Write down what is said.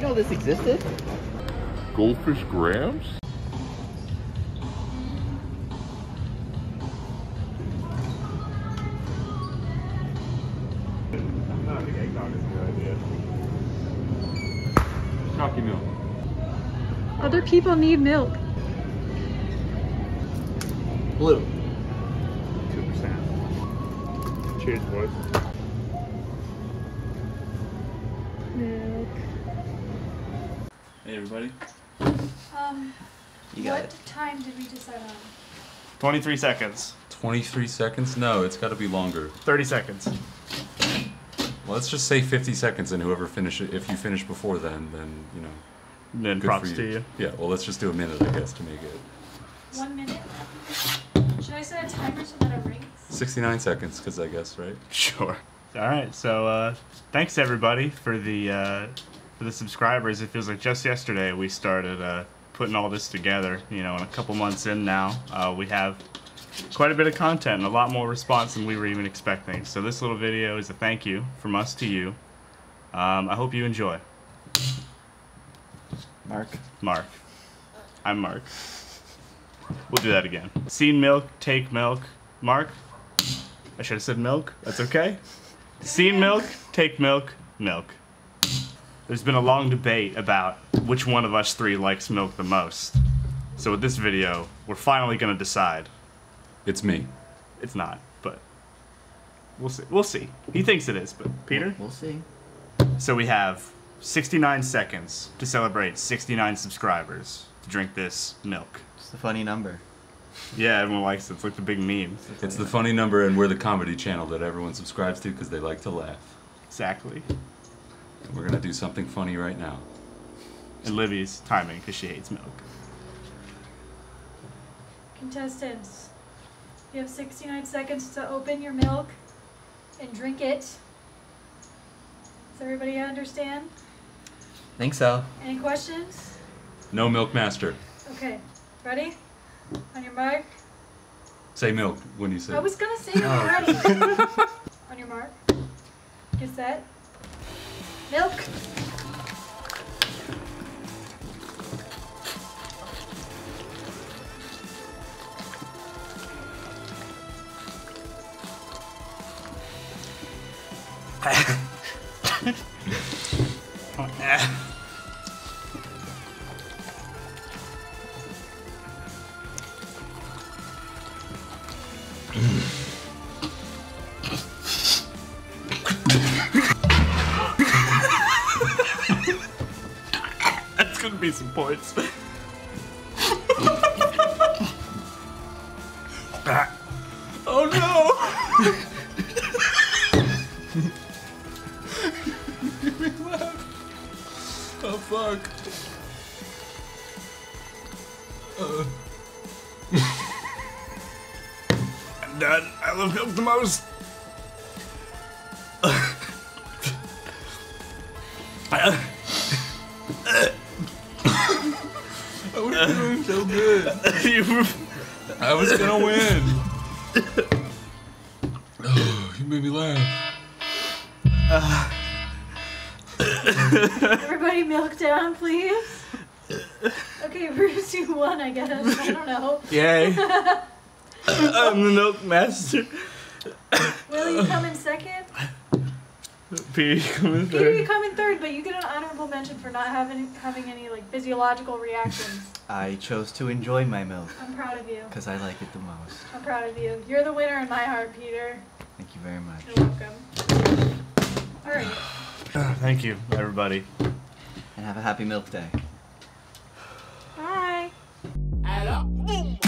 you know this existed? Goldfish Grahams? I think eggnog is a good idea. Chalky milk. Other people need milk. Blue. 2%. Cheers, boys. Milk. Hey everybody. Um, You got what it. time did we decide on? 23 seconds. 23 seconds? No, it's got to be longer. 30 seconds. Well, let's just say 50 seconds, and whoever finish it, if you finish before then, then you know. Then Good props for to you. Yeah. Well, let's just do a minute, I guess, to make it One minute? Should I set a timer so that it rings? 69 seconds, because I guess right. Sure. All right. So uh, thanks everybody for the uh, for the subscribers. It feels like just yesterday we started uh, putting all this together. You know, and a couple months in now, uh, we have quite a bit of content and a lot more response than we were even expecting. So this little video is a thank you from us to you. Um, I hope you enjoy. Mark. Mark. I'm Mark. We'll do that again. Seen milk, take milk. Mark. I should have said milk. That's okay. Seen milk, take milk, milk. There's been a long debate about which one of us three likes milk the most. So with this video, we're finally gonna decide. It's me. It's not, but we'll see. We'll see. He thinks it is, but Peter. We'll see. So we have 69 seconds to celebrate 69 subscribers to drink this milk. It's a funny number. Yeah, everyone likes it. It's like the big meme. It's the funny number, and we're the comedy channel that everyone subscribes to because they like to laugh. Exactly. And we're gonna do something funny right now. And Libby's timing because she hates milk. Contestants, you have 69 seconds to open your milk and drink it. Does everybody understand? Think so. Any questions? No milk master. Okay, ready? On your mark. Say milk when you say. I was gonna say it already. On your mark. Get set. Milk. That's mm. Gonna be some points. oh no! Oh fuck. Uh. I'm done. I love milk the most. I uh, was doing so good. I was gonna win. Oh, you made me laugh. Everybody milk down, please. Okay, Bruce, you won, I guess. I don't know. Yay. I'm the milk master. Will you come in second? P come in Peter, you come in third, but you get an honorable mention for not having having any like physiological reactions. I chose to enjoy my milk I'm proud of you. because I like it the most. I'm proud of you. You're the winner in my heart, Peter. Thank you very much. You're welcome. All right. Thank you, everybody. And have a happy milk day. Bye. Add up. Boom.